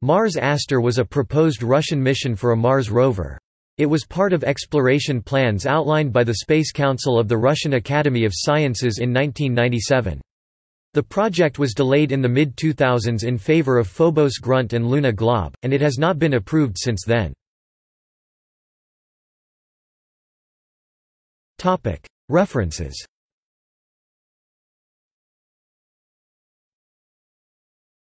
Mars Aster was a proposed Russian mission for a Mars rover. It was part of exploration plans outlined by the Space Council of the Russian Academy of Sciences in 1997. The project was delayed in the mid-2000s in favor of Phobos Grunt and Luna Glob, and it has not been approved since then. References